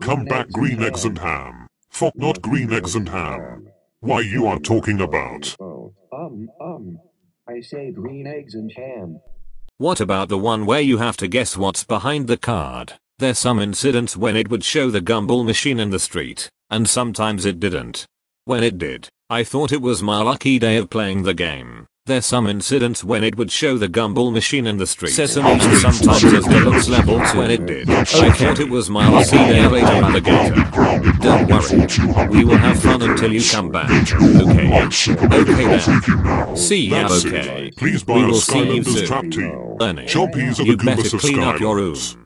Come back green eggs and ham. Fuck not green eggs and ham. Why you are talking about? Oh, um, um. I say green eggs and ham. What about the one where you have to guess what's behind the card? There's some incidents when it would show the gumball machine in the street, and sometimes it didn't. When it did, I thought it was my lucky day of playing the game. There's some incidents when it would show the gumball machine in the street. Sesame and sometimes it deluxe level when it did. I thought it was my lucky day of playing the game. Don't worry. We will have fun until you come back. Okay. Okay then. See ya okay. Please buy We a will see you Skylanders soon. trap tea. Ernie, Sharpies are you the better Goombas clean up your room. Skylanders.